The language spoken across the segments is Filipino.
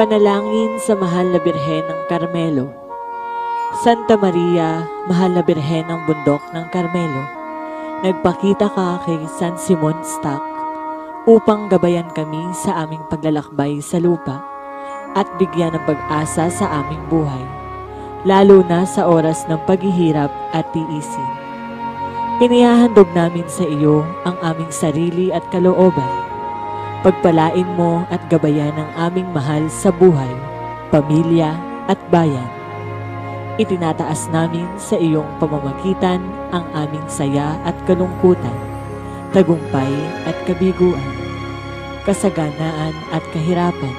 Panalangin sa Mahal na Birhen ng Carmelo. Santa Maria, Mahal na Birhen ng Bundok ng Carmelo, nagpakita ka kay San Simon Stock upang gabayan kami sa aming paglalakbay sa lupa at bigyan ng pag-asa sa aming buhay, lalo na sa oras ng paghihirap at tiisin. Inihahandog namin sa iyo ang aming sarili at kalooban Pagpalain mo at gabayan ang aming mahal sa buhay, pamilya at bayan. Itinataas namin sa iyong pamamagitan ang aming saya at kalungkutan, tagumpay at kabiguan, kasaganaan at kahirapan,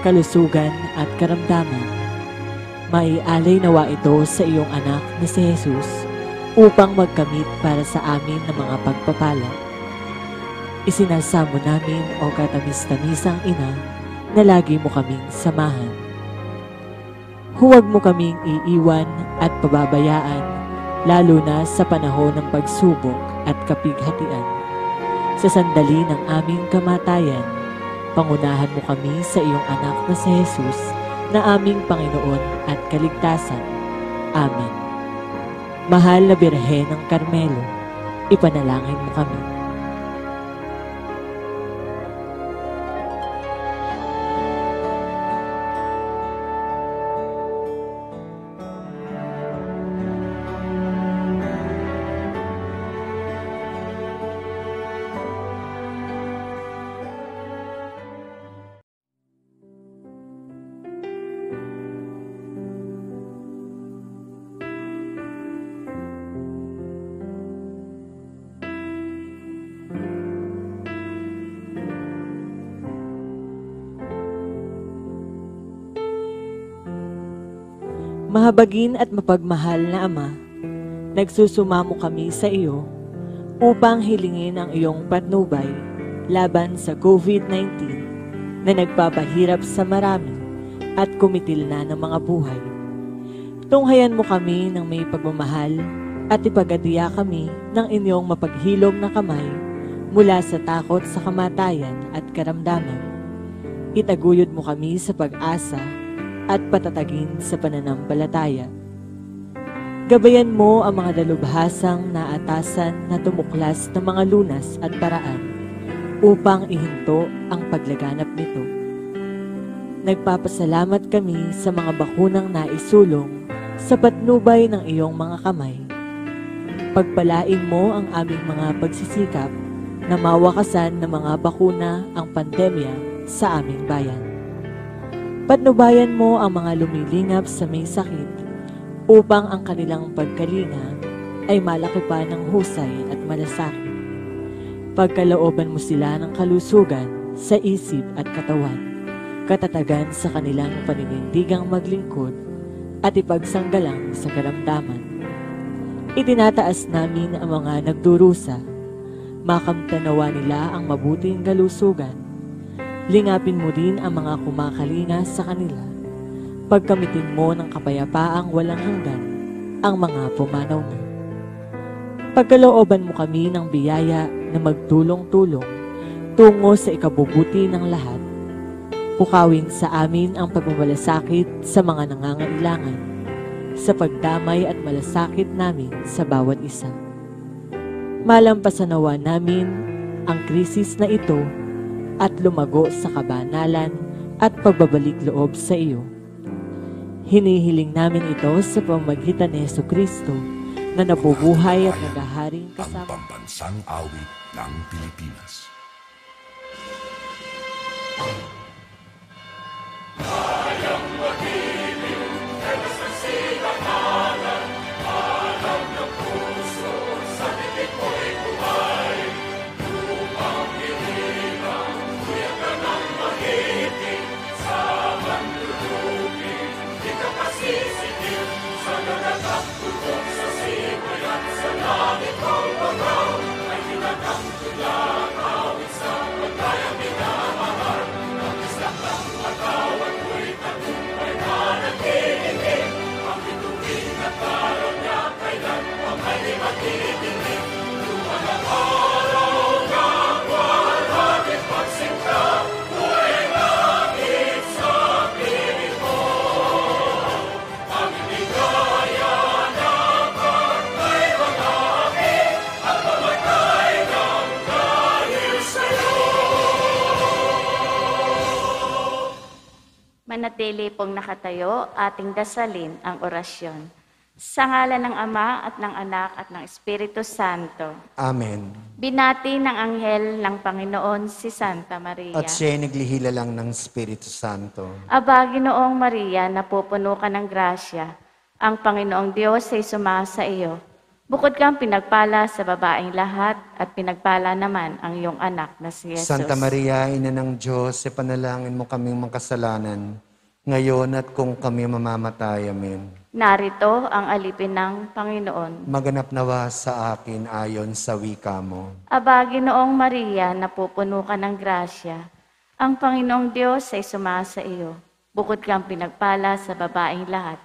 kalusugan at karamdaman. Maialay nawa ito sa iyong anak na si Jesus upang magkamit para sa amin ng mga pagpapala Isinasamo namin o katamis-tamisang ina na lagi mo kaming samahan. Huwag mo kaming iiwan at pababayaan lalo na sa panahon ng pagsubok at kapighatian. Sa sandali ng aming kamatayan, pangunahan mo kami sa iyong anak na si Jesus na aming Panginoon at Kaligtasan. Amen. Mahal na Birhen ng Carmelo, ipanalangin mo kami. Mahabagin at mapagmahal na Ama, nagsusumamo kami sa iyo upang hilingin ang iyong patnubay laban sa COVID-19 na nagpapahirap sa marami at kumitil na ng mga buhay. Tunghayan mo kami ng may pagmamahal at ipagadiya kami ng inyong mapaghilom na kamay mula sa takot sa kamatayan at karamdaman. Itaguyod mo kami sa pag-asa at patatagin sa pananampalataya. Gabayan mo ang mga dalubhasang naatasan na tumuklas ng mga lunas at paraan upang ihinto ang paglaganap nito. Nagpapasalamat kami sa mga bakunang naisulong sa patnubay ng iyong mga kamay. Pagpalain mo ang aming mga pagsisikap na mawakasan ng mga bakuna ang pandemya sa aming bayan. Patnubayan mo ang mga lumilingap sa may sakit upang ang kanilang pagkalinga ay malaki pa ng husay at malasakit. Pagkalooban mo sila ng kalusugan sa isip at katawan, katatagan sa kanilang paninindigang maglingkod at ipagsanggalang sa karamdaman. Itinataas namin ang mga nagdurusa, makamtanawa nila ang mabuting kalusugan Lingapin mo din ang mga kumakalinga sa kanila. Pagkamitin mo ng kapayapaang walang hanggan ang mga pumanaw na. Pagkalooban mo kami ng biyaya na magtulong-tulong tungo sa ikabubuti ng lahat. Pukawin sa amin ang pagmamalasakit sa mga nangangailangan, sa pagdamay at malasakit namin sa bawat isa. Malampasanawa namin ang krisis na ito at lumago sa kabanalan at pagbabalik loob sa iyo. Hinihiling namin ito sa pamagitan ni Yesu Kristo na nabubuhay at nagaharing kasama. Ang pambansang awit ng Pilipinas. Kayang maging Manatili pong nakatayo, ating dasalin ang orasyon. Sa ngalan ng Ama at ng Anak at ng Espiritu Santo. Amen. Binati ng anghel ng Panginoon si Santa Maria. At siya'y naglihila lang ng Espiritu Santo. Aba, Ginoong Maria, napupuno ka ng grasya. Ang Panginoong Diyos ay sumasa iyo. Bukod kang pinagpala sa babaeng lahat at pinagpala naman ang iyong anak na si Jesus. Santa Maria, Ina ng Diyos, ipanalangin mo kaming makasalanan, ngayon at kung kami mamamatay. Amen. Narito ang alipin ng Panginoon. Maganap nawa sa akin ayon sa wika mo. Aba, Ginoong Maria, napupuno ka ng grasya. Ang Panginoong Diyos ay sumasa iyo. Bukod kang pinagpala sa babaeng lahat,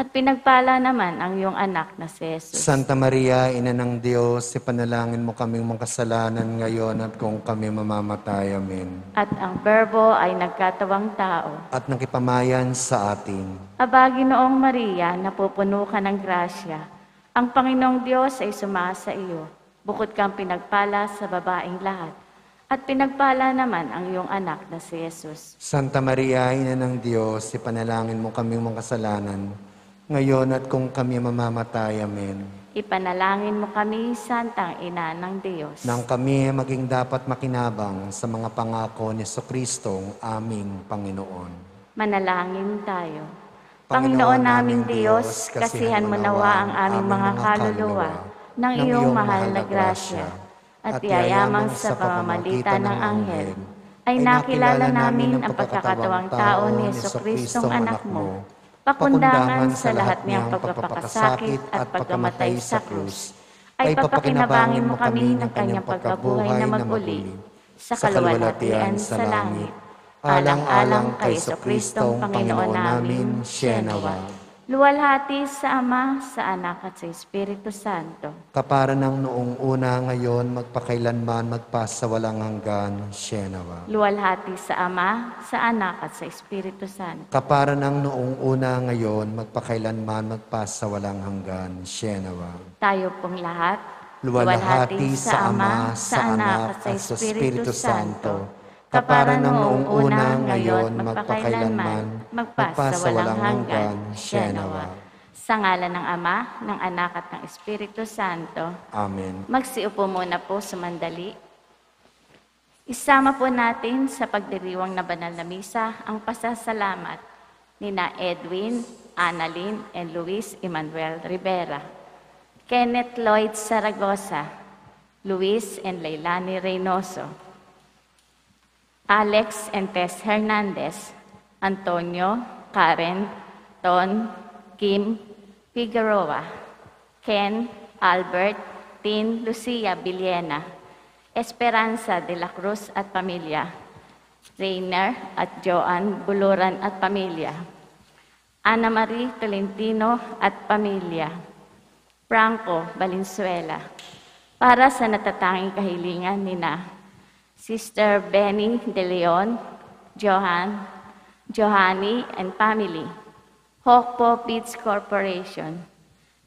at pinagpala naman ang iyong anak na si Jesus. Santa Maria, Ina ng Diyos, ipanalangin mo kaming makasalanan ngayon at kung kami mamamatay. Amen. At ang Berbo ay nagkatawang tao. At nakipamayan sa atin. Aba, Ginoong Maria, napupuno ka ng grasya. Ang Panginoong Diyos ay sumasa iyo. Bukod kang pinagpala sa babaeng lahat, at pinagpala naman ang iyong anak na si Jesus. Santa Maria, Ina ng Diyos, ipanalangin mo kaming makasalanan, ngayon at kung kami mamamatay. Amen. Ipanalangin mo kami, Santang Ina ng Diyos. Nang kami maging dapat makinabang sa mga pangako ni Kristong aming Panginoon. Manalangin tayo. Panginoon naming Diyos, kasihan mo nawa ang aming mga kaluluwa ng iyong mahal na grasya at yayamang sa pamamagitan ng anghel ay nakilala namin ang pagkakatawang tao ni Yeso Kristong anak mo, pakundangan sa lahat niyang pagpapakasakit at pagkamatay sa krus, ay papakinabangin mo kami ng kanyang pagkabuhay na maguli sa kaluwalhatian sa langit. Alang-alang kay Yeso Kristong Panginoon namin, siya nawa. Luwalhati sa Ama, sa Anak at sa Espiritu Santo. Kapara ng noong una ngayon, magpakailanman, magpasa walang hanggan, siya nawa. Luwalhati sa Ama, sa Anak at sa Espiritu Santo. Kapara ng noong una ngayon, magpakailanman, magpasa walang hanggan, siya nawa. Tayo pong lahat, Luwalhati sa Ama, sa Anak, at sa Espiritu Santo. Kapara ng noong una, ngayon, magpakailanman, walang hanggan, siya nawa. Sa ngalan ng Ama, ng Anak at ng Espiritu Santo. Amen. Magsiupo muna po sa mandali. Isama po natin sa pagdiriwang na banal na misa ang pasasalamat ni na Edwin, Annalyn, and Luis Emmanuel Rivera. Kenneth Lloyd Zaragoza, Luis and Leilani Reynoso, Alex and Tess Hernandez, Antonio, Karen, Ton, Kim, Figueroa, Ken, Albert, Tin, Lucia Villena, Esperanza de la Cruz at pamilya, Rainer at Joan Buluran at pamilya, Ana Marie Tolentino at pamilya, Franco Valenzuela, para sa natatanging kahilingan ni na Sister Benny De Leon, Johan, Johanny and family, Hokpo Beats Corporation,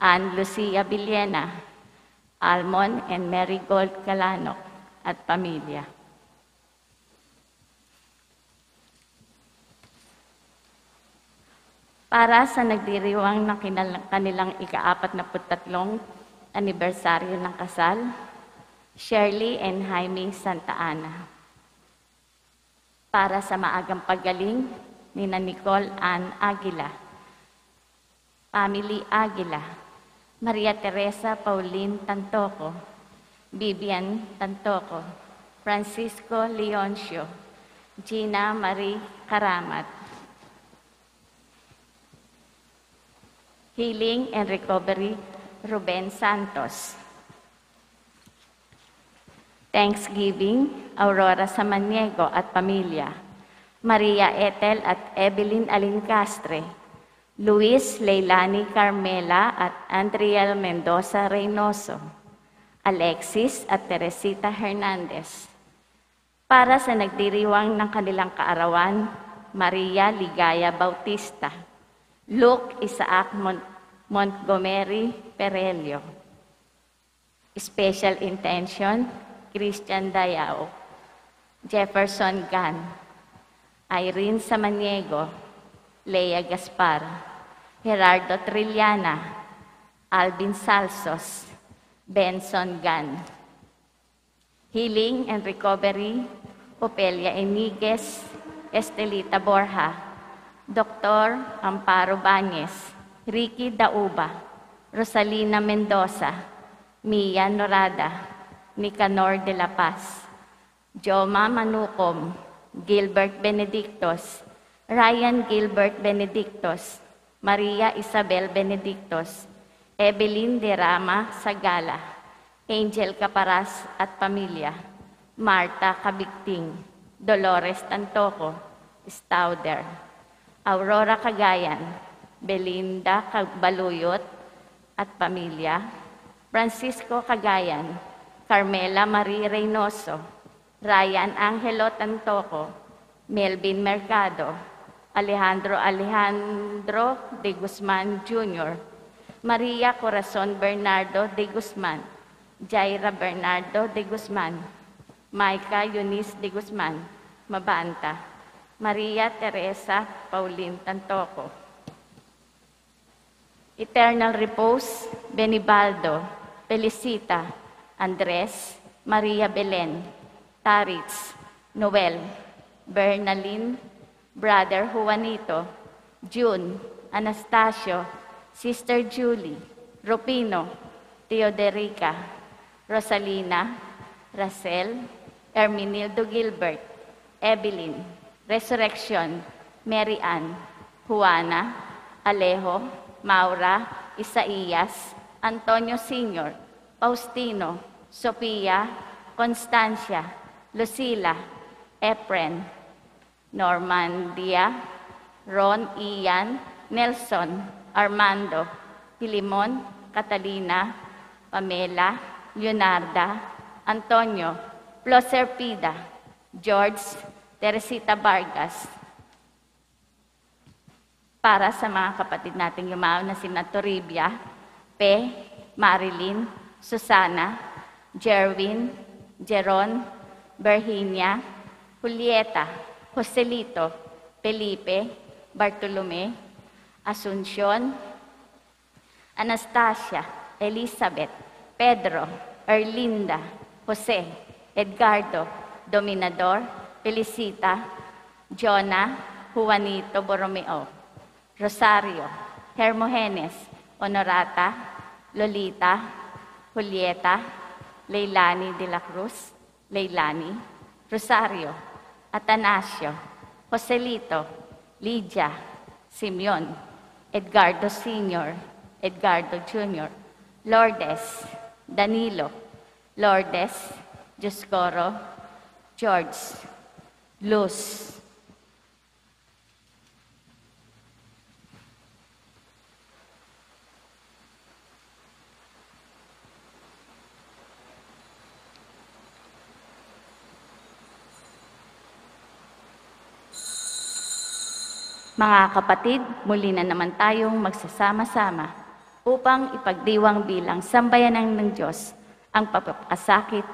and Lucia Villena, Almond and Marigold Calanok at pamilya. Para sa nagdiriwang ng kinal- kanilang ika-apat na putatlong anibersaryo ng kasal, Shirley and Jaime Santa Ana. Para sa maagang paggaling ni Nicole Ann Aguila, Family Aguila, Maria Teresa Pauline Tantoco, Vivian Tantoco, Francisco Leoncio, Gina Marie Karamat, Healing and Recovery Ruben Santos, Thanksgiving, Aurora Samaniego at pamilya, Maria Etel at Evelyn Alincastre, Luis Leilani Carmela at Andriel Mendoza Reynoso, Alexis at Teresita Hernandez. Para sa nagdiriwang ng kanilang kaarawan, Maria Ligaya Bautista, Luke Isaac Mon- Montgomery Perelio, Special Intention, Christian Dayao, Jefferson Gan, Irene Samaniego, Lea Gaspar, Gerardo Trillana, Alvin Salsos, Benson Gan. Healing and Recovery, Opelia Eniguez, Estelita Borja, Dr. Amparo Bañez, Ricky Dauba, Rosalina Mendoza, Mia Norada, Nicanor de la Paz, Joma Manukom, Gilbert Benedictos, Ryan Gilbert Benedictos, Maria Isabel Benedictos, Evelyn de Rama Sagala, Angel Caparas at Pamilya, Marta Kabigting, Dolores Tantoco, Stauder, Aurora Cagayan, Belinda Baluyot at Pamilya, Francisco Cagayan, Carmela Marie Reynoso, Ryan Angelo Tantoco, Melvin Mercado, Alejandro Alejandro de Guzman Jr., Maria Corazon Bernardo de Guzman, Jaira Bernardo de Guzman, Maika Eunice de Guzman, Mabanta, Maria Teresa Pauline Tantoco. Eternal Repose, Benibaldo, Felicita, Andres, Maria Belen, Taritz, Noel, Bernalyn, Brother Juanito, June, Anastasio, Sister Julie, Rupino, Teoderica, Rosalina, Racel, Herminildo Gilbert, Evelyn, Resurrection, Mary Ann, Juana, Alejo, Maura, Isaías, Antonio Sr., Faustino, Sofia, Constancia, Lucila, Efren, Normandia, Ron Ian, Nelson, Armando, Pilimon, Catalina, Pamela, Leonarda, Antonio, Ploserpida, George, Teresita Vargas, para sa mga kapatid nating yumaw na si Toribia, Pe, Marilyn, Susana, Jerwin, Jeron, Virginia, Julieta, Joselito, Felipe, Bartolome, Asuncion, Anastasia, Elizabeth, Pedro, Erlinda, Jose, Edgardo, Dominador, Felicita, Jonah, Juanito Borromeo, Rosario, Hermogenes, Honorata, Lolita, Julieta, Leilani de la Cruz, Leilani, Rosario, Atanasio, Joselito, Lydia, Simeon, Edgardo Sr., Edgardo Jr., Lourdes, Danilo, Lourdes, Joscoro, George, Luz, Mga kapatid, muli na naman tayong magsasama-sama upang ipagdiwang bilang sambayanan ng Diyos ang papapakasakit,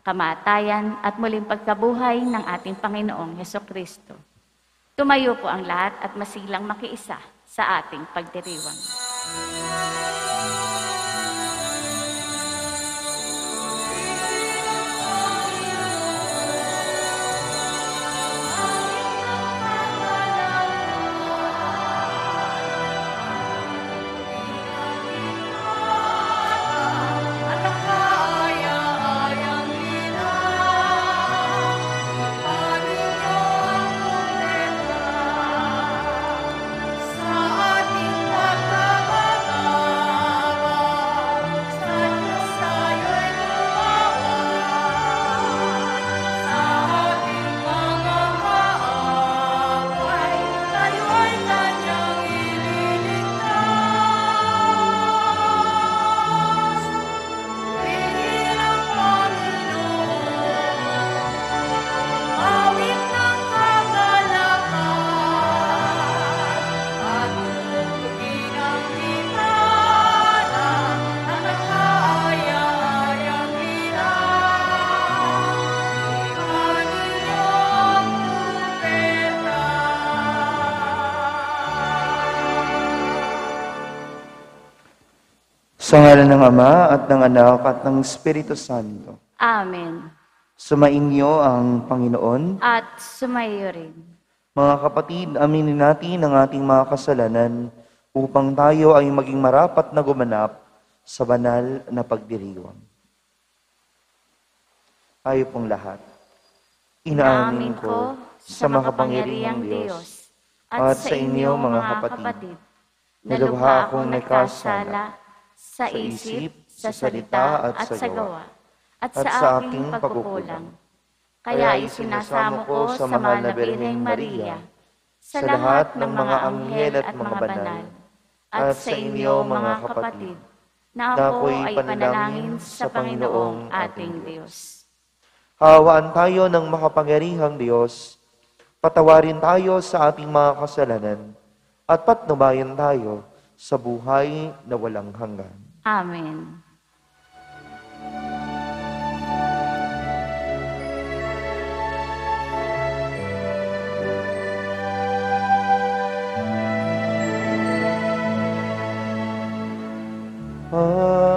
kamatayan at muling pagkabuhay ng ating Panginoong Heso Kristo. Tumayo po ang lahat at masilang makiisa sa ating pagdiriwang. Ating Sa ngalan ng Ama at ng Anak at ng Espiritu Santo. Amen. Sumainyo ang Panginoon. At sumayo rin. Mga kapatid, aminin natin ang ating mga kasalanan upang tayo ay maging marapat na gumanap sa banal na pagdiriwang. Tayo pong lahat. Inaamin ko sa makapangyarihang Diyos at sa inyo mga kapatid na lubha akong nagkasala sa isip, sa salita at sa gawa at sa aking pagkukulang. Kaya isinasamo ko sa mahal na Birheng Maria, sa lahat ng mga anghel at mga banal, at sa inyo mga kapatid, na ako ay panalangin sa Panginoong ating Diyos. Hawaan tayo ng makapangyarihang Diyos, patawarin tayo sa ating mga kasalanan, at patnubayan tayo sa buhay na walang hanggan. Amen. Panginoon,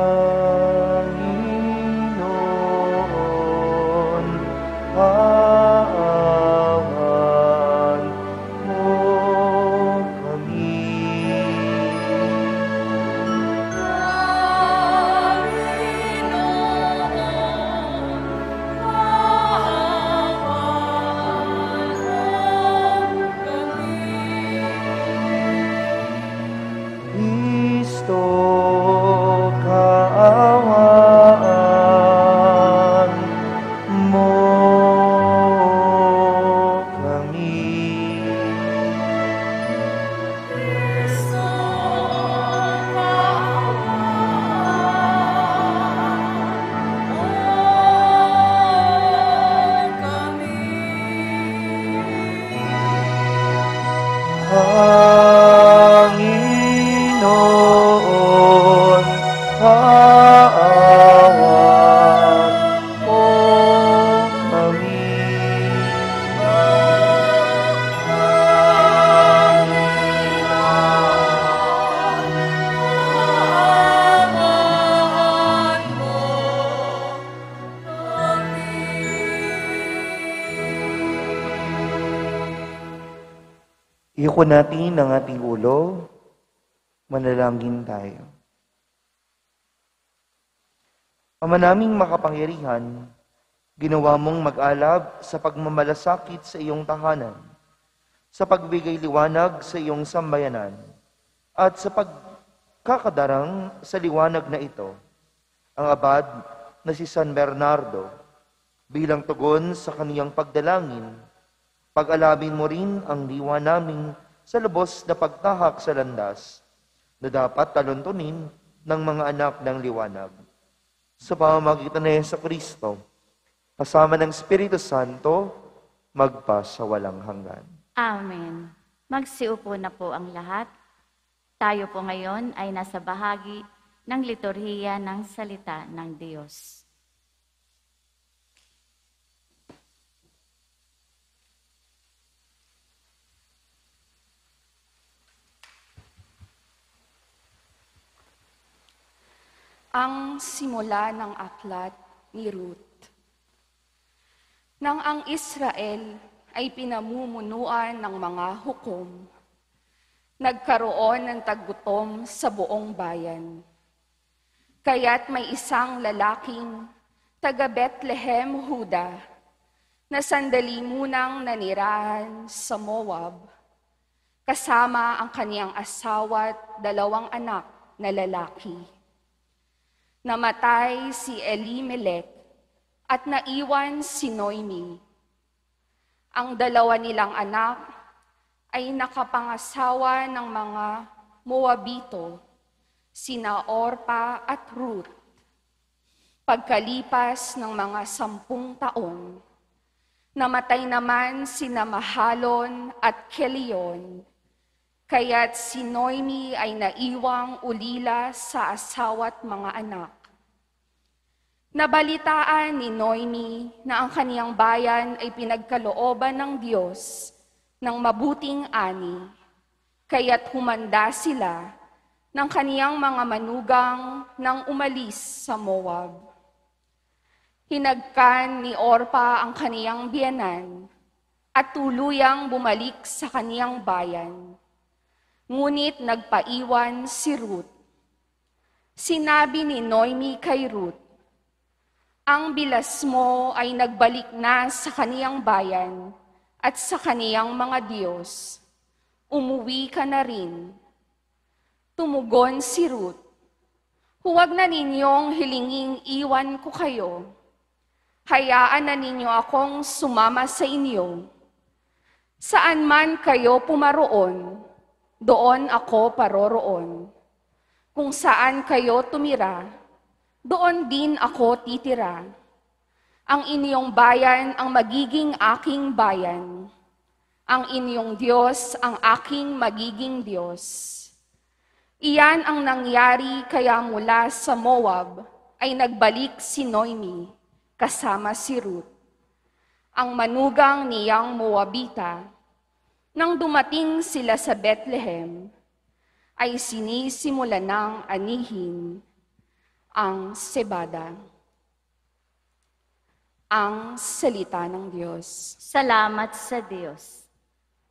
Iko natin ang ating ulo, manalangin tayo. Ama naming makapangyarihan, ginawa mong mag-alab sa pagmamalasakit sa iyong tahanan, sa pagbigay liwanag sa iyong sambayanan, at sa pagkakadarang sa liwanag na ito, ang abad na si San Bernardo, bilang tugon sa kaniyang pagdalangin, pag-alabin mo rin ang diwa namin sa lubos na pagtahak sa landas na dapat taluntunin ng mga anak ng liwanag. Sa pamamagitan ni Yeso Kristo, kasama ng Espiritu Santo, magpa sa walang hanggan. Amen. Magsiupo na po ang lahat. Tayo po ngayon ay nasa bahagi ng liturhiya ng salita ng Diyos. Ang simula ng aklat ni Ruth. Nang ang Israel ay pinamumunuan ng mga hukom, nagkaroon ng tagutom sa buong bayan. Kaya't may isang lalaking taga Bethlehem, Huda, na sandali munang nanirahan sa Moab, kasama ang kaniyang asawa at dalawang anak na lalaki. Namatay si Elimelech at naiwan si Noemi. Ang dalawa nilang anak ay nakapangasawa ng mga Moabito, sina Orpa at Ruth. Pagkalipas ng mga sampung taon, namatay naman sina Mahalon at Kelion, kaya't si Noemi ay naiwang ulila sa asawa't mga anak. Nabalitaan ni Noemi na ang kaniyang bayan ay pinagkalooban ng Diyos ng mabuting ani, kaya't humanda sila ng kaniyang mga manugang nang umalis sa Moab. Hinagkan ni Orpa ang kaniyang biyanan at tuluyang bumalik sa kaniyang bayan. Ngunit nagpaiwan si Ruth. Sinabi ni Noemi kay Ruth, Ang bilas mo ay nagbalik na sa kaniyang bayan at sa kaniyang mga Diyos. Umuwi ka na rin. Tumugon si Ruth, Huwag na ninyong hilinging iwan ko kayo. Hayaan na ninyo akong sumama sa inyo. Saan man kayo pumaroon, doon ako paroroon. Kung saan kayo tumira, doon din ako titira. Ang inyong bayan ang magiging aking bayan. Ang inyong Diyos ang aking magiging Diyos. Iyan ang nangyari kaya mula sa Moab ay nagbalik si Noemi kasama si Ruth. Ang manugang niyang Moabita, nang dumating sila sa Bethlehem, ay sinisimula ng anihin ang sebada. Ang salita ng Diyos. Salamat sa Diyos.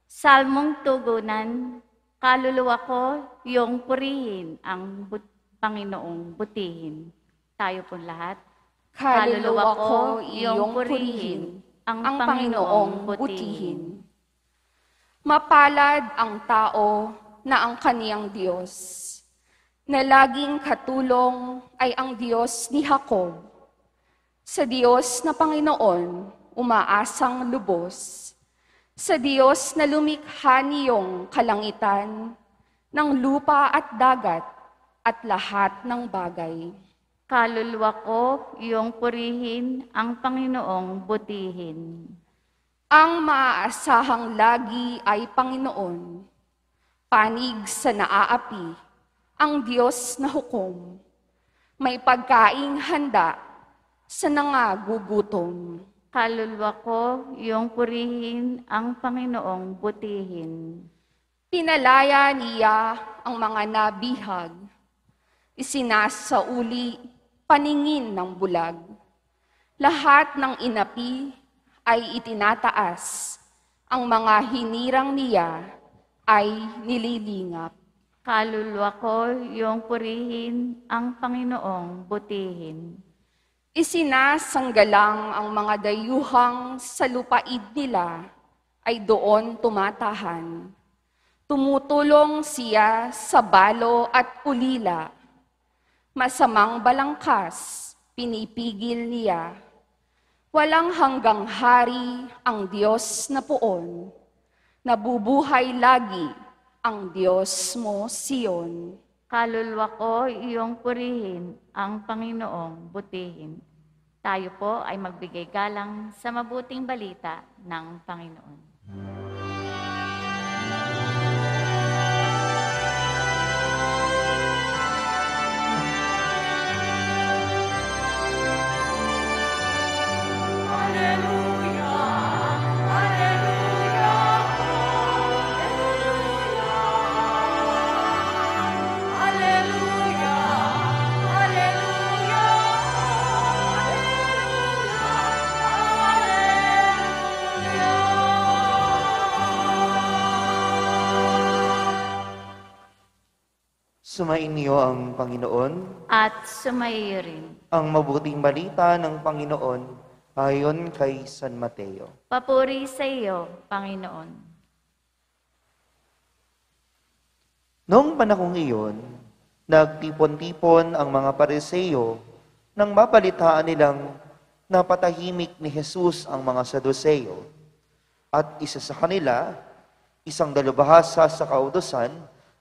Salmong tugunan, kaluluwa ko, yung purihin ang but- Panginoong butihin. Tayo po lahat. Kaluluwa ko iyong purihin, ang, ang Panginoong Panginoong butihin. butihin. Mapalad ang tao na ang kaniyang Diyos, na laging katulong ay ang Diyos ni Jacob. Sa Diyos na Panginoon, umaasang lubos. Sa Diyos na lumikha niyong kalangitan, ng lupa at dagat, at lahat ng bagay. Kaluluwa ko, iyong purihin ang Panginoong butihin. Ang maaasahang lagi ay Panginoon. Panig sa naaapi, ang Diyos na hukom. May pagkaing handa sa nangagugutom. Kaluluwa ko, iyong purihin ang Panginoong butihin. Pinalaya niya ang mga nabihag. Isinasauli paningin ng bulag. Lahat ng inapi ay itinataas. Ang mga hinirang niya ay nililingap. Kaluluwa ko, iyong purihin ang Panginoong butihin. Isinasanggalang ang mga dayuhang sa lupaid nila ay doon tumatahan. Tumutulong siya sa balo at ulila. Masamang balangkas, pinipigil niya. Walang hanggang hari ang Diyos na poon. Nabubuhay lagi ang Diyos mo, Siyon. Kaluluwa ko, iyong purihin ang Panginoong butihin. Tayo po ay magbigay galang sa mabuting balita ng Panginoon. Sumainyo ang Panginoon, At sumaiyo rin. ang mabuting balita ng Panginoon ayon kay San Mateo. Papuri sa iyo, Panginoon. Noong panahong iyon, nagtipon-tipon ang mga pariseyo nang mapalitaan nilang napatahimik ni Jesus ang mga Saduseyo. At isa sa kanila, isang dalubhasa sa kautosan,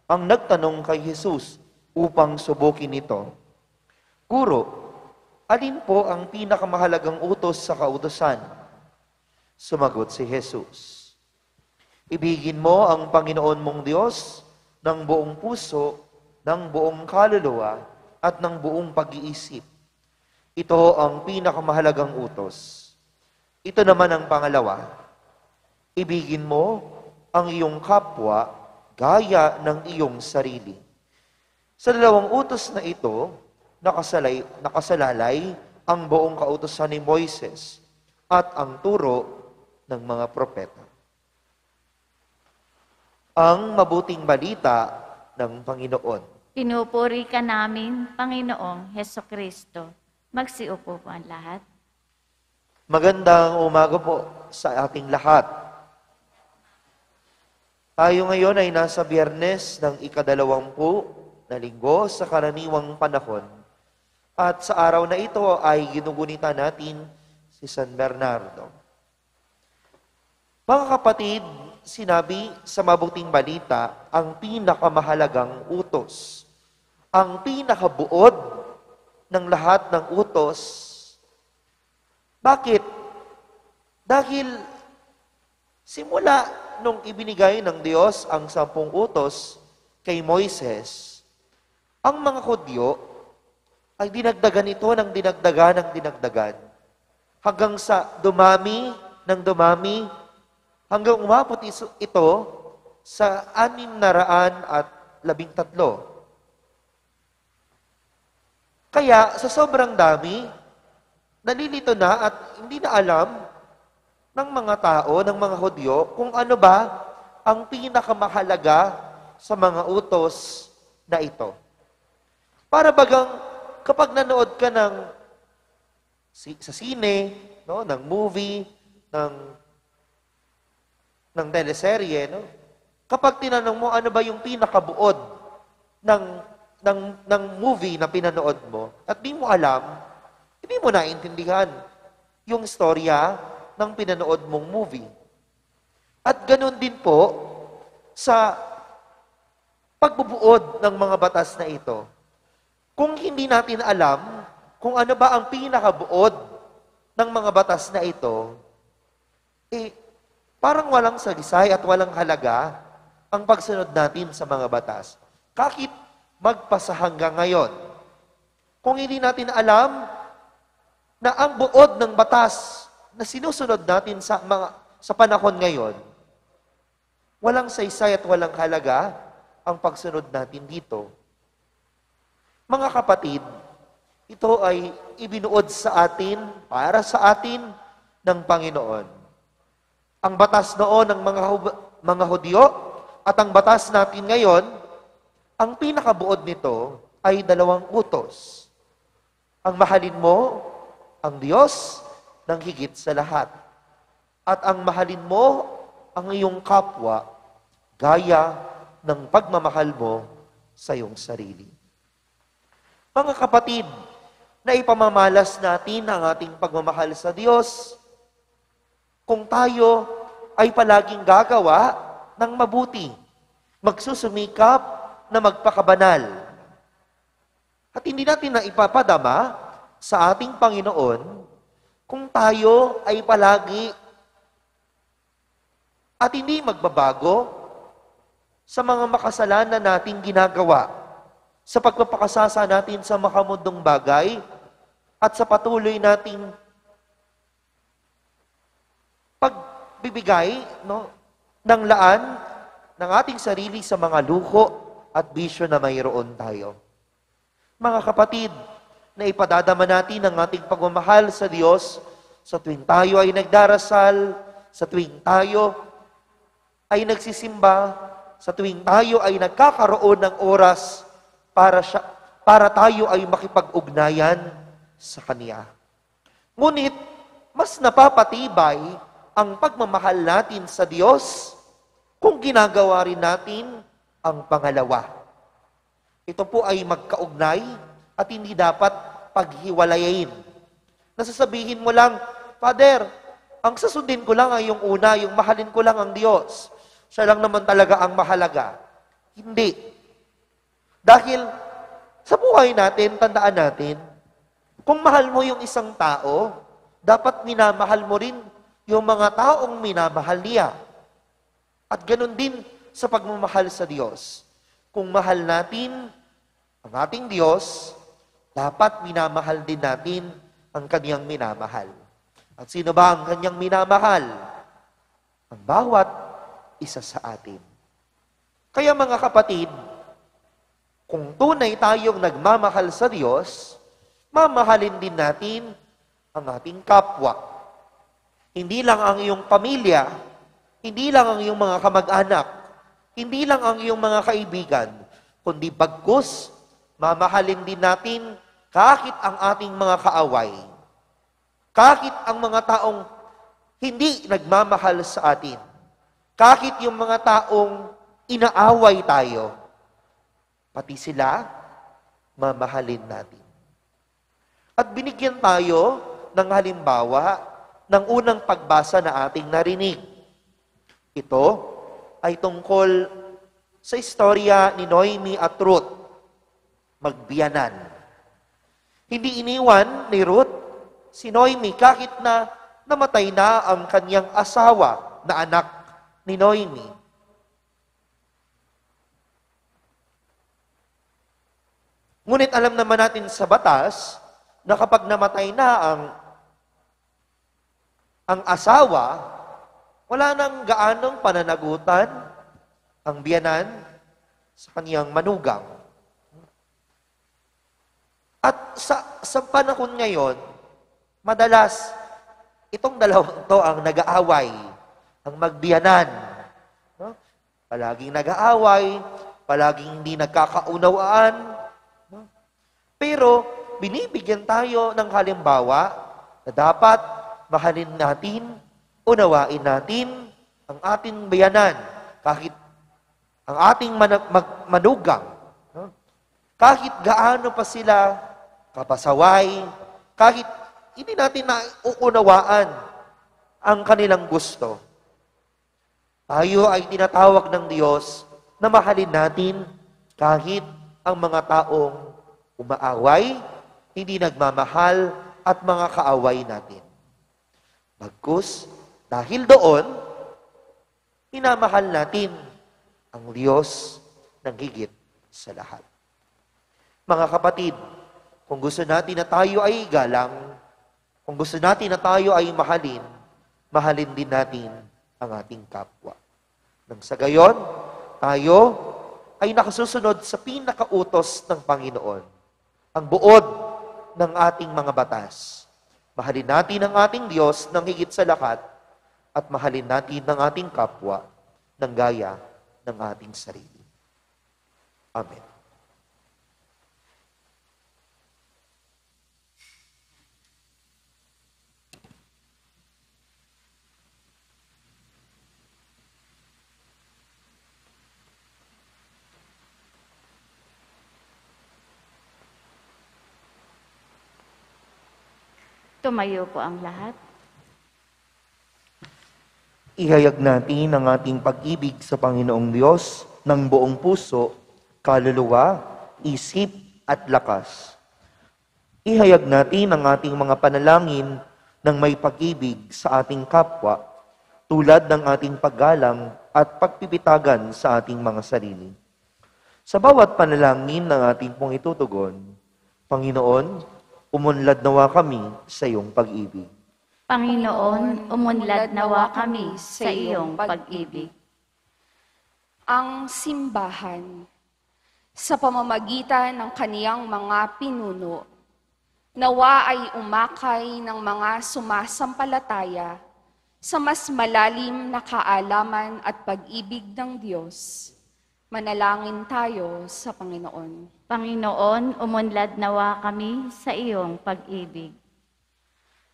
ang nagtanong kay Jesus upang subukin ito. Guro, alin po ang pinakamahalagang utos sa kautosan? Sumagot si Jesus. Ibigin mo ang Panginoon mong Diyos ng buong puso, ng buong kaluluwa, at ng buong pag-iisip. Ito ang pinakamahalagang utos. Ito naman ang pangalawa. Ibigin mo ang iyong kapwa gaya ng iyong sarili. Sa dalawang utos na ito, nakasalay, nakasalalay ang buong kautosan ni Moises at ang turo ng mga propeta. Ang mabuting balita ng Panginoon. Pinupuri ka namin, Panginoong Heso Kristo. Magsiupo po ang lahat. Magandang umaga po sa ating lahat. Tayo ngayon ay nasa biyernes ng ikadalawampu na linggo sa karaniwang panahon. At sa araw na ito ay ginugunita natin si San Bernardo. Mga kapatid, sinabi sa mabuting balita ang pinakamahalagang utos. Ang pinakabuod ng lahat ng utos. Bakit? Dahil simula nung ibinigay ng Diyos ang sampung utos kay Moises, ang mga Hudyo ay dinagdagan ito ng dinagdagan ng dinagdagan hanggang sa dumami ng dumami hanggang umabot ito sa anim na raan at labing tatlo. Kaya sa sobrang dami, nalilito na at hindi na alam ng mga tao, ng mga Hudyo, kung ano ba ang pinakamahalaga sa mga utos na ito. Para bagang kapag nanood ka ng sa sine, no, ng movie, ng ng teleserye, no? Kapag tinanong mo ano ba yung pinakabuod ng ng ng movie na pinanood mo at di mo alam, hindi mo naintindihan yung storya ng pinanood mong movie. At ganun din po sa pagbubuod ng mga batas na ito. Kung hindi natin alam kung ano ba ang pinakabuod ng mga batas na ito, eh, parang walang salisay at walang halaga ang pagsunod natin sa mga batas. Kahit magpasa hanggang ngayon. Kung hindi natin alam na ang buod ng batas na sinusunod natin sa mga sa panahon ngayon, walang saysay at walang halaga ang pagsunod natin dito. Mga kapatid, ito ay ibinuod sa atin, para sa atin ng Panginoon. Ang batas noon ng mga, mga Hudyo at ang batas natin ngayon, ang pinakabuod nito ay dalawang utos. Ang mahalin mo ang Diyos ng higit sa lahat. At ang mahalin mo ang iyong kapwa gaya ng pagmamahal mo sa iyong sarili. Mga kapatid, na ipamamalas natin ang ating pagmamahal sa Diyos kung tayo ay palaging gagawa ng mabuti, magsusumikap na magpakabanal. At hindi natin na ipapadama sa ating Panginoon kung tayo ay palagi at hindi magbabago sa mga makasalanan nating ginagawa, sa pagpapakasasa natin sa makamundong bagay, at sa patuloy nating pagbibigay no, ng laan ng ating sarili sa mga luho at bisyo na mayroon tayo. Mga kapatid, na ipadadama natin ang ating pagmamahal sa Diyos sa tuwing tayo ay nagdarasal, sa tuwing tayo ay nagsisimba, sa tuwing tayo ay nagkakaroon ng oras para, siya, para tayo ay makipag-ugnayan sa Kanya. Ngunit, mas napapatibay ang pagmamahal natin sa Diyos kung ginagawa rin natin ang pangalawa. Ito po ay magkaugnay at hindi dapat paghiwalayin. Nasasabihin mo lang, Father, ang sasundin ko lang ay yung una, yung mahalin ko lang ang Diyos. Siya lang naman talaga ang mahalaga. Hindi. Dahil sa buhay natin, tandaan natin, kung mahal mo yung isang tao, dapat minamahal mo rin yung mga taong minamahal niya. At ganun din sa pagmamahal sa Diyos. Kung mahal natin ang ating Diyos, dapat minamahal din natin ang kanyang minamahal. At sino ba ang kanyang minamahal? Ang bawat isa sa atin. Kaya mga kapatid, Kung tunay tayong nagmamahal sa Diyos, mamahalin din natin ang ating kapwa. Hindi lang ang iyong pamilya, hindi lang ang iyong mga kamag-anak, hindi lang ang iyong mga kaibigan, kundi bagkus, mamahalin din natin kahit ang ating mga kaaway. Kahit ang mga taong hindi nagmamahal sa atin. Kahit yung mga taong inaaway tayo. Pati sila, mamahalin natin. At binigyan tayo ng halimbawa ng unang pagbasa na ating narinig. Ito ay tungkol sa istorya ni Noemi at Ruth, magbiyanan. Hindi iniwan ni Ruth si Noemi kahit na namatay na ang kanyang asawa na anak ni Noemi. Ngunit alam naman natin sa batas na kapag namatay na ang ang asawa, wala nang gaanong pananagutan ang biyanan sa kaniyang manugang. At sa, sa panahon ngayon, madalas itong dalawang to ang nag-aaway, ang magbiyanan. No? Palaging nag-aaway, palaging hindi nagkakaunawaan. No? Pero binibigyan tayo ng halimbawa na dapat mahalin natin, unawain natin ang ating bayanan kahit ang ating manag- mag- manugang. No? Kahit gaano pa sila kapasaway, kahit hindi natin na uunawaan ang kanilang gusto. Tayo ay tinatawag ng Diyos na mahalin natin kahit ang mga taong umaaway, hindi nagmamahal at mga kaaway natin. Bagkus, dahil doon, minamahal natin ang Diyos ng higit sa lahat. Mga kapatid, kung gusto natin na tayo ay galang, kung gusto natin na tayo ay mahalin, mahalin din natin ang ating kapwa. Nang sa gayon, tayo ay nakasusunod sa pinakautos ng Panginoon, ang buod ng ating mga batas. Mahalin natin ang ating Diyos ng higit sa lahat at mahalin natin ang ating kapwa ng gaya ng ating sarili. Amen. Tumayo po ang lahat. Ihayag natin ang ating pag-ibig sa Panginoong Diyos ng buong puso, kaluluwa, isip at lakas. Ihayag natin ang ating mga panalangin ng may pag-ibig sa ating kapwa, tulad ng ating paggalang at pagpipitagan sa ating mga sarili. Sa bawat panalangin ng ating pong itutugon, Panginoon, umunlad nawa kami sa iyong pag-ibig. Panginoon, umunlad nawa kami sa iyong pag-ibig. Ang simbahan sa pamamagitan ng kaniyang mga pinuno, nawa ay umakay ng mga sumasampalataya sa mas malalim na kaalaman at pag-ibig ng Diyos. Manalangin tayo sa Panginoon. Panginoon, umunlad nawa kami sa iyong pag-ibig.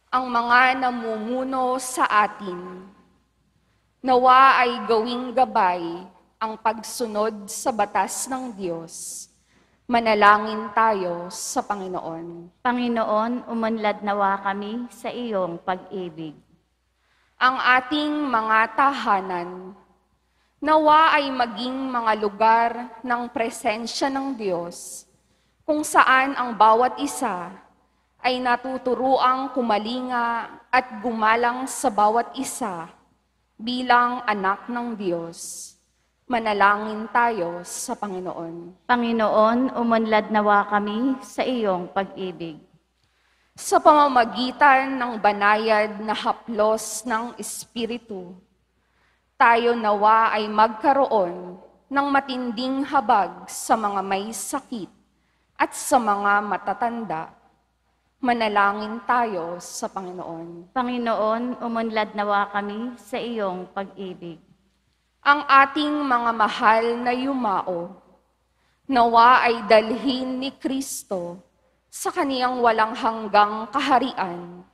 Ang mga namumuno sa atin, nawa ay gawing gabay ang pagsunod sa batas ng Diyos. Manalangin tayo sa Panginoon. Panginoon, umunlad nawa kami sa iyong pag-ibig. Ang ating mga tahanan, nawa ay maging mga lugar ng presensya ng Diyos, kung saan ang bawat isa ay natuturuang kumalinga at gumalang sa bawat isa bilang anak ng Diyos. Manalangin tayo sa Panginoon. Panginoon, umunlad nawa kami sa iyong pag-ibig. Sa pamamagitan ng banayad na haplos ng Espiritu, tayo nawa ay magkaroon ng matinding habag sa mga may sakit at sa mga matatanda. Manalangin tayo sa Panginoon. Panginoon, umunlad nawa kami sa iyong pag-ibig. Ang ating mga mahal na yumao, nawa ay dalhin ni Kristo sa kaniyang walang hanggang kaharian.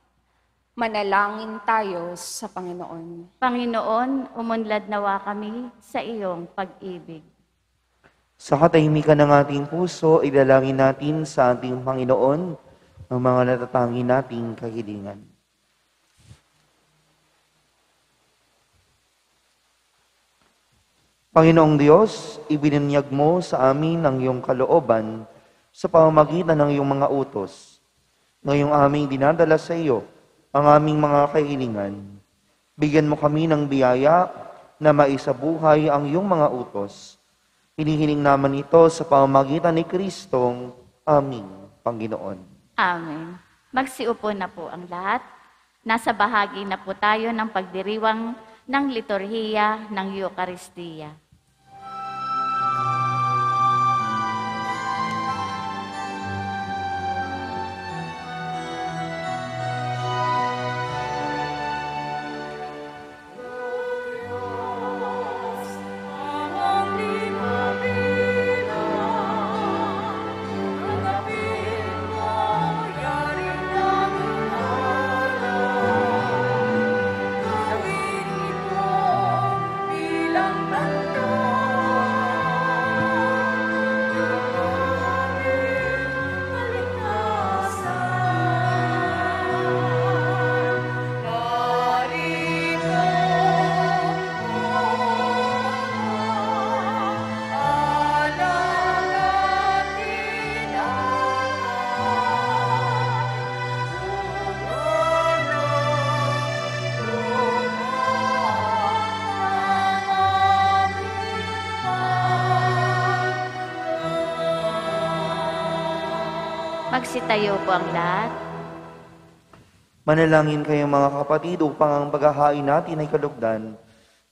Manalangin tayo sa Panginoon. Panginoon, umunlad nawa kami sa iyong pag-ibig. Sa katahimikan ng ating puso, idalangin natin sa ating Panginoon ang mga natatangi nating kahilingan. Panginoong Diyos, ibinunyag mo sa amin ang iyong kalooban sa pamamagitan ng iyong mga utos. Ngayong aming dinadala sa iyo ang aming mga kahilingan. Bigyan mo kami ng biyaya na maisabuhay ang iyong mga utos. Hinihiling naman ito sa pamamagitan ni Kristong aming Panginoon. Amen. Magsiupo na po ang lahat. Nasa bahagi na po tayo ng pagdiriwang ng liturhiya ng Eucharistia. Magsitayo po ang lahat. Manalangin kayo mga kapatid upang ang paghahain natin ay kalugdan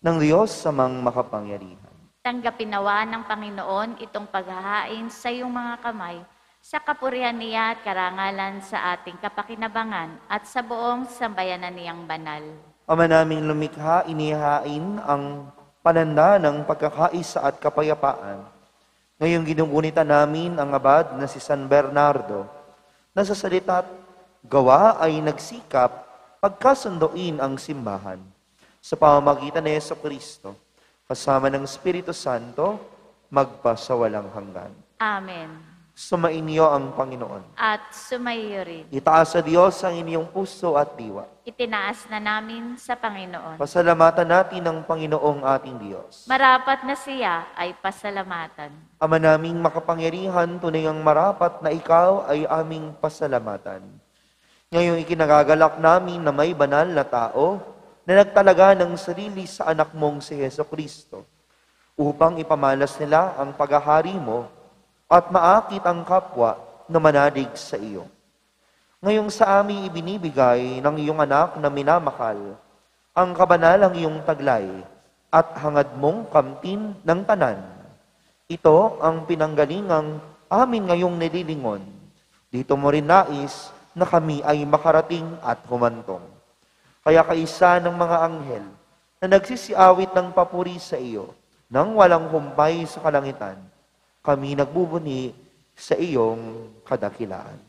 ng Diyos sa mang makapangyarihan. Tanggapin nawa ng Panginoon itong paghahain sa iyong mga kamay sa kapurihan niya at karangalan sa ating kapakinabangan at sa buong sambayanan niyang banal. Ama naming lumikha, inihain ang pananda ng pagkakaisa at kapayapaan. Ngayong ginugunitan namin ang abad na si San Bernardo, na sa salita at gawa ay nagsikap pagkasunduin ang simbahan sa pamamagitan ni Yeso Kristo, kasama ng Espiritu Santo, magpasawalang hanggan. Amen. Sumainyo ang Panginoon. At sumayo rin. Itaas sa Diyos ang inyong puso at diwa. Itinaas na namin sa Panginoon. Pasalamatan natin ang Panginoong ating Diyos. Marapat na siya ay pasalamatan. Ama naming makapangyarihan, tunay ang marapat na ikaw ay aming pasalamatan. Ngayong ikinagagalak namin na may banal na tao na nagtalaga ng sarili sa anak mong si Yeso Kristo upang ipamalas nila ang paghahari mo at maakit ang kapwa na manadig sa iyo. Ngayong sa amin ibinibigay ng iyong anak na minamakal, ang kabanalang iyong taglay at hangad mong kamtin ng tanan. Ito ang pinanggalingang amin ngayong nililingon. Dito mo rin nais na kami ay makarating at humantong. Kaya kaisa ng mga anghel na nagsisiawit ng papuri sa iyo nang walang humpay sa kalangitan, kami nagbubuni sa iyong kadakilaan.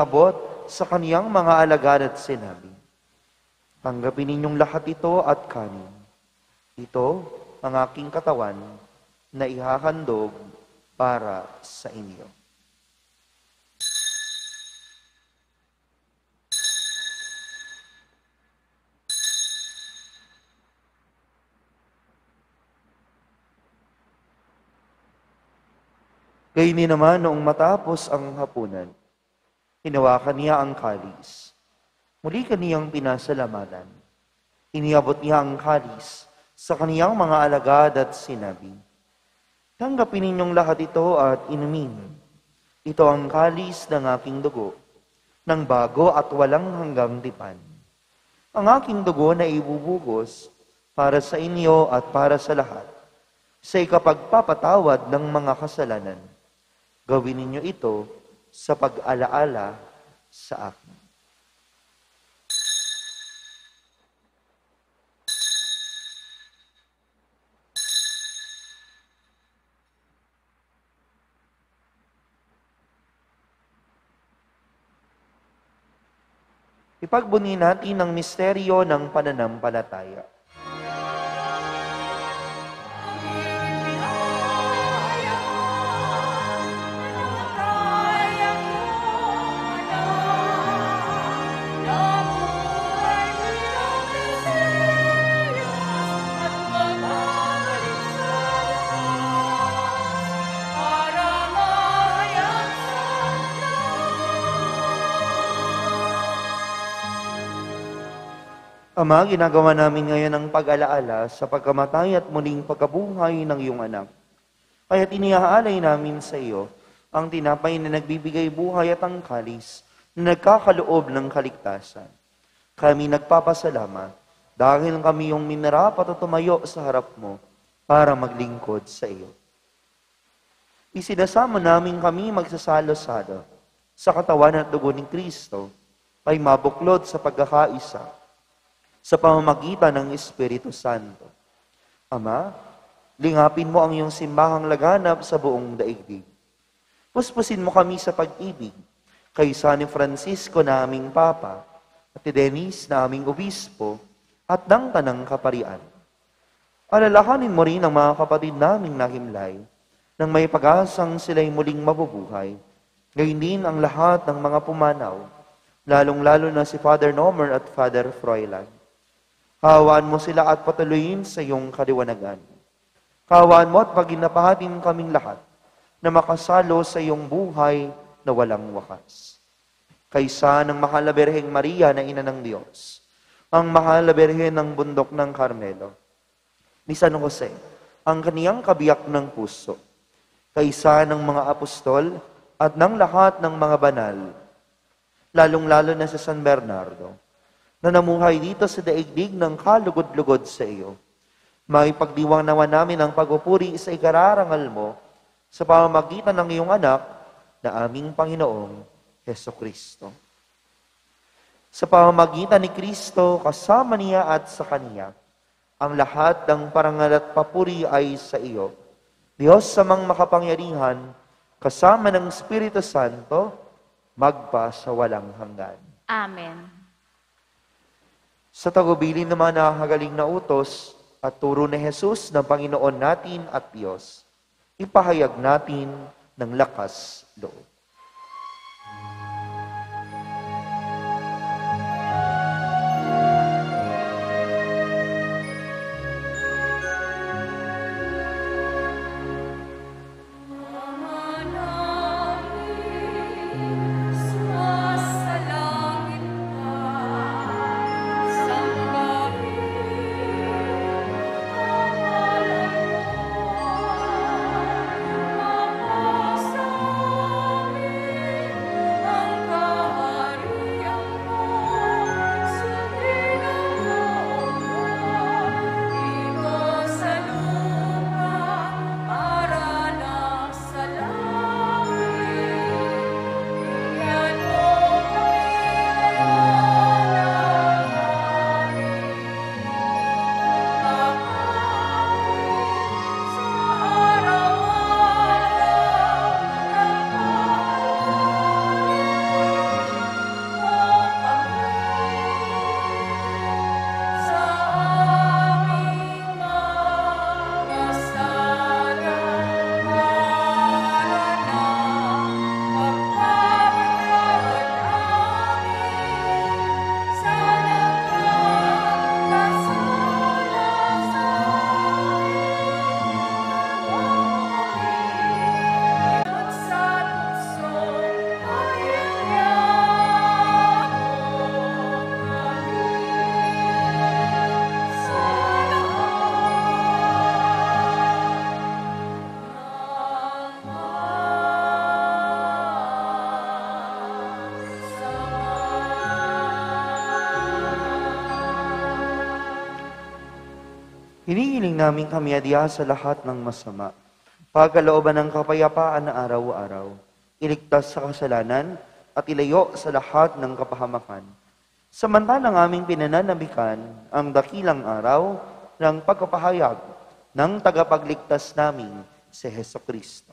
inabot sa kaniyang mga alagad at sinabi, Tanggapin ninyong lahat ito at kanin. Ito ang aking katawan na ihahandog para sa inyo. Kainin naman noong matapos ang hapunan, hinawakan niya ang kalis. Muli kaniyang pinasalamatan. Iniabot niya ang kalis sa kaniyang mga alagad at sinabi, Tanggapin ninyong lahat ito at inumin. Ito ang kalis ng aking dugo, ng bago at walang hanggang dipan. Ang aking dugo na ibubugos para sa inyo at para sa lahat, sa ikapagpapatawad ng mga kasalanan. Gawin ninyo ito sa pag-alaala sa akin. Ipagbuni natin ang misteryo ng pananampalataya. Ama, ginagawa namin ngayon ang pag-alaala sa pagkamatay at muling pagkabuhay ng iyong anak. Kaya tinihaalay namin sa iyo ang tinapay na nagbibigay buhay at ang kalis na nagkakaloob ng kaligtasan. Kami nagpapasalamat dahil kami yung minarapat at tumayo sa harap mo para maglingkod sa iyo. Isinasama namin kami magsasalo-salo sa katawan at dugo ni Kristo ay mabuklod sa pagkakaisa sa pamamagitan ng Espiritu Santo. Ama, lingapin mo ang iyong simbahang laganap sa buong daigdig. Puspusin mo kami sa pag-ibig kay San Francisco na aming Papa at ni Dennis na aming Obispo at ng Tanang Kaparian. Alalahanin mo rin ang mga kapatid naming nahimlay nang may pag-asang sila'y muling mabubuhay. Ngayon din ang lahat ng mga pumanaw, lalong-lalo na si Father Nomer at Father Froilan. Kawaan mo sila at patuloyin sa iyong kaliwanagan. Kawaan mo at paginapahatin kaming lahat na makasalo sa iyong buhay na walang wakas. Kaysa ng mahal Maria na ina ng Diyos, ang mahal ng bundok ng Carmelo, ni San Jose, ang kaniyang kabiyak ng puso, kaysa ng mga apostol at ng lahat ng mga banal, lalong-lalo na sa San Bernardo, na namuhay dito sa daigdig ng kalugod-lugod sa iyo. May pagdiwang nawa namin ang pagpupuri sa ikararangal mo sa pamamagitan ng iyong anak na aming Panginoong Heso Kristo. Sa pamamagitan ni Kristo, kasama niya at sa Kanya, ang lahat ng parangal at papuri ay sa iyo. Diyos sa mga makapangyarihan, kasama ng Espiritu Santo, magpa sa walang hanggan. Amen. Sa tagubilin mga nakakagaling na utos at turo ni Jesus ng Panginoon natin at Diyos, ipahayag natin ng lakas loob. Hinihiling namin kami adya sa lahat ng masama. Pagkalooban ng kapayapaan na araw-araw. Iligtas sa kasalanan at ilayo sa lahat ng kapahamakan. Samantalang aming pinananamikan ang dakilang araw ng pagkapahayag ng tagapagligtas namin si Heso Kristo.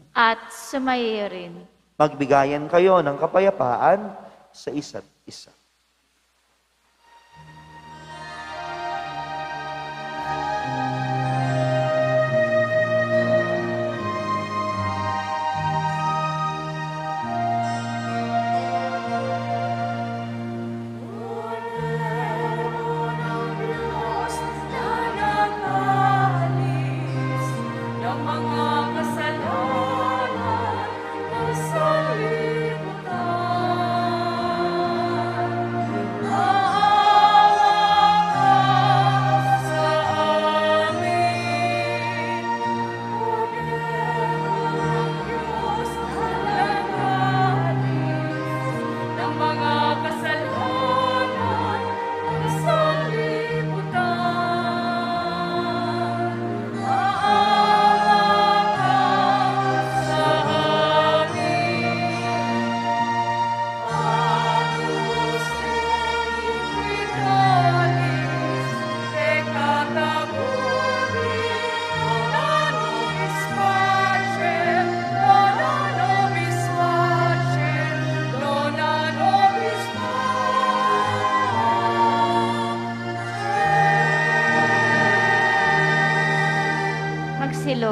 At sumaiyo rin. Magbigayan kayo ng kapayapaan sa isa't isa.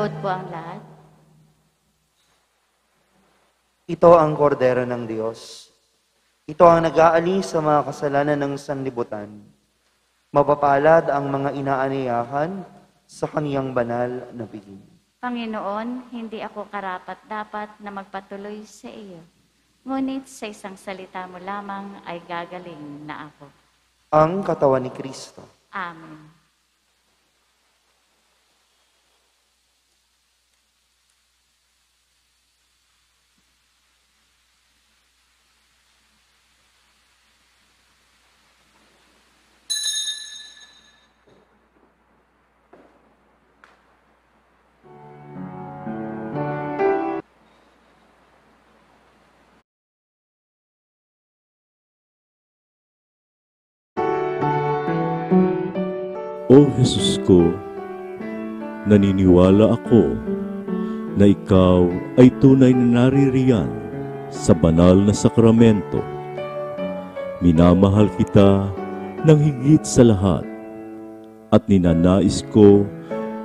Magsilod po ang lahat. Ito ang kordero ng Diyos. Ito ang nag-aalis sa mga kasalanan ng sanlibutan. Mapapalad ang mga inaaniyahan sa kaniyang banal na piging. Panginoon, hindi ako karapat-dapat na magpatuloy sa iyo. Ngunit sa isang salita mo lamang ay gagaling na ako. Ang katawan ni Kristo. Amen. O Jesus ko, naniniwala ako na ikaw ay tunay na naririyan sa banal na sakramento. Minamahal kita ng higit sa lahat at ninanais ko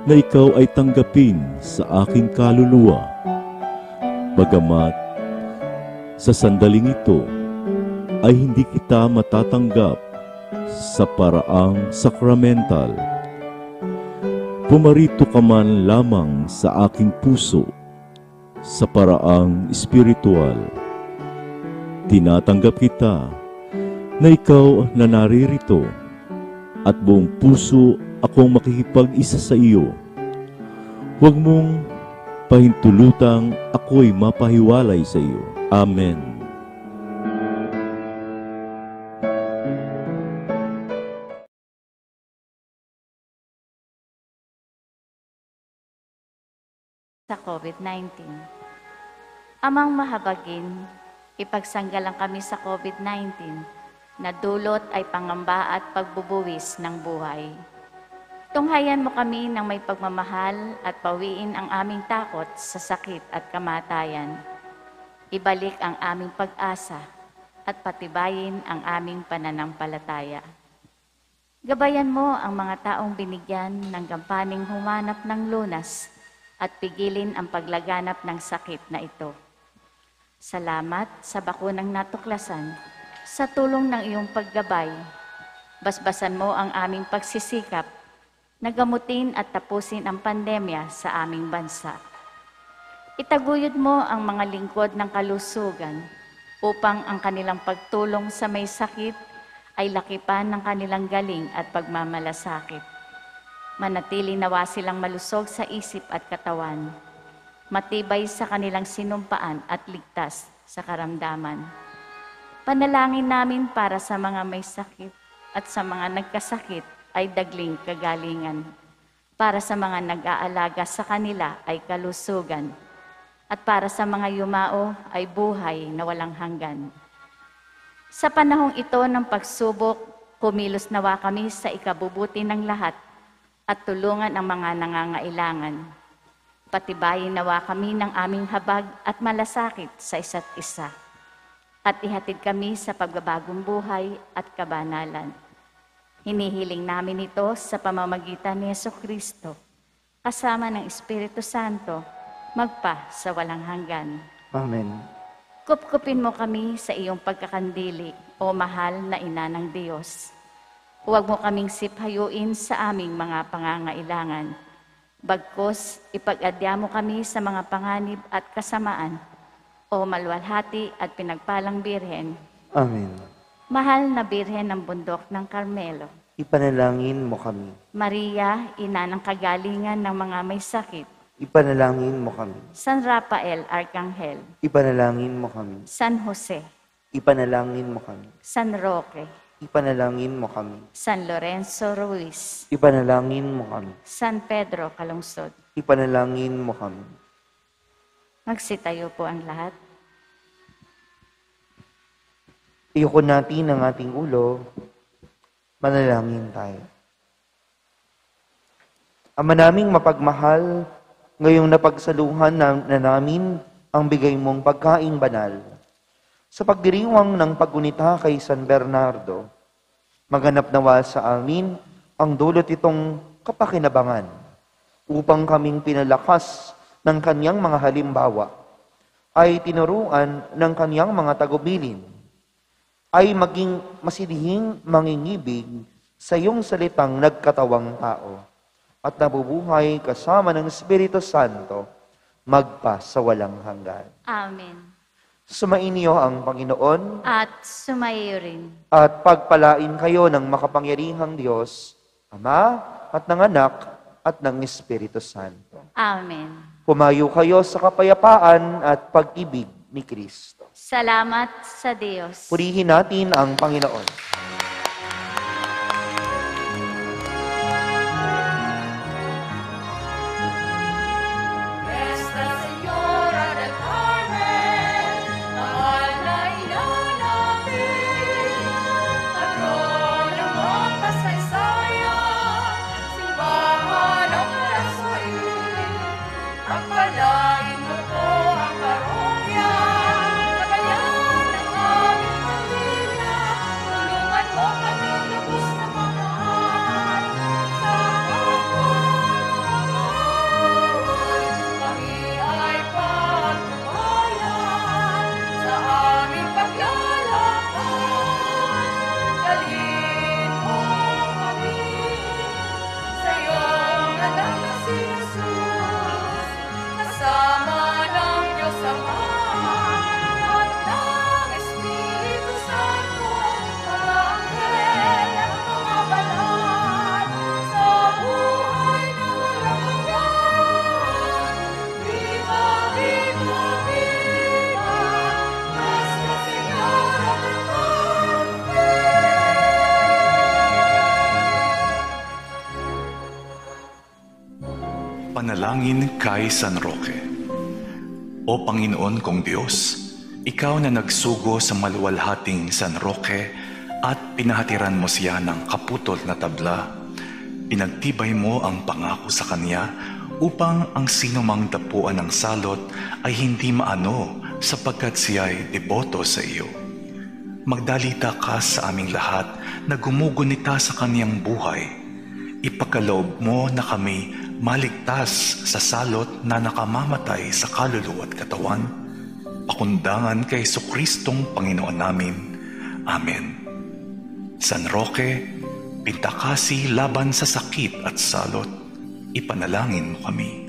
na ikaw ay tanggapin sa aking kaluluwa. Bagamat sa sandaling ito ay hindi kita matatanggap sa paraang sakramental. Pumarito ka man lamang sa aking puso sa paraang espiritual. Tinatanggap kita na ikaw na naririto at buong puso akong makikipag-isa sa iyo. Huwag mong pahintulutang ako'y mapahiwalay sa iyo. Amen. Sa COVID-19. Amang mahabagin, ipagsanggalang kami sa COVID-19 na dulot ay pangamba at pagbubuwis ng buhay. Tunghayan mo kami ng may pagmamahal at pawiin ang aming takot sa sakit at kamatayan. Ibalik ang aming pag-asa at patibayin ang aming pananampalataya. Gabayan mo ang mga taong binigyan ng gampaning humanap ng lunas at pigilin ang paglaganap ng sakit na ito. Salamat sa bakunang natuklasan sa tulong ng iyong paggabay. Basbasan mo ang aming pagsisikap na gamutin at tapusin ang pandemya sa aming bansa. Itaguyod mo ang mga lingkod ng kalusugan upang ang kanilang pagtulong sa may sakit ay lakipan ng kanilang galing at pagmamalasakit. Manatili nawa silang malusog sa isip at katawan, matibay sa kanilang sinumpaan at ligtas sa karamdaman. Panalangin namin para sa mga may sakit at sa mga nagkasakit ay dagling kagalingan. Para sa mga nag-aalaga sa kanila ay kalusugan. At para sa mga yumao ay buhay na walang hanggan. Sa panahong ito ng pagsubok, kumilos nawa kami sa ikabubuti ng lahat at tulungan ang mga nangangailangan. Patibayin nawa kami ng aming habag at malasakit sa isa't isa. At ihatid kami sa pagbabagong buhay at kabanalan. Hinihiling namin ito sa pamamagitan ni Yeso Kristo, kasama ng Espiritu Santo, magpa sa walang hanggan. Amen. Kupkupin mo kami sa iyong pagkakandili, o mahal na ina ng Diyos. Huwag mo kaming siphayuin sa aming mga pangangailangan. Bagkos, ipag-adya mo kami sa mga panganib at kasamaan, o malwalhati at pinagpalang birhen, Amen. mahal na birhen ng bundok ng Carmelo. Ipanalangin mo kami. Maria, ina ng kagalingan ng mga may sakit. Ipanalangin mo kami. San Rafael, Arcangel. Ipanalangin mo kami. San Jose. Ipanalangin mo kami. San Roque. Ipanalangin mo kami. San Lorenzo Ruiz. Ipanalangin mo kami. San Pedro Calungsod. Ipanalangin mo kami. Magsitayo po ang lahat. Iyoko natin ang ating ulo. Manalangin tayo. Ama naming mapagmahal, ngayong napagsaluhan na, na namin ang bigay mong pagkaing banal. Sa pagdiriwang ng paggunita kay San Bernardo, maganap nawa sa amin ang dulot itong kapakinabangan upang kaming pinalakas ng kanyang mga halimbawa ay tinuruan ng kanyang mga tagubilin ay maging masidihing mangingibig sa iyong salitang nagkatawang tao at nabubuhay kasama ng Espiritu Santo magpa sa walang hanggan. Amen. Sumainyo ang Panginoon At sumayo rin. at pagpalain kayo ng makapangyarihang Diyos, Ama at ng Anak at ng Espiritu Santo. Amen. Pumayo kayo sa kapayapaan at pag-ibig ni Kristo. Salamat sa Diyos. Purihin natin ang Panginoon. Panalangin kay San Roque. O Panginoon kong Diyos, Ikaw na nagsugo sa maluwalhating San Roque at pinahatiran mo siya ng kaputol na tabla, Pinagtibay mo ang pangako sa Kanya upang ang sinumang dapuan ng salot ay hindi maano sapagkat siya'y deboto sa iyo. Magdalita ka sa aming lahat na gumugunita sa kaniyang buhay. Ipagkaloob mo na kami maligtas sa salot na nakamamatay sa kaluluwa at katawan. Pakundangan kay Kristong Panginoon namin. Amen. San Roque, pintakasi laban sa sakit at salot, ipanalangin mo kami.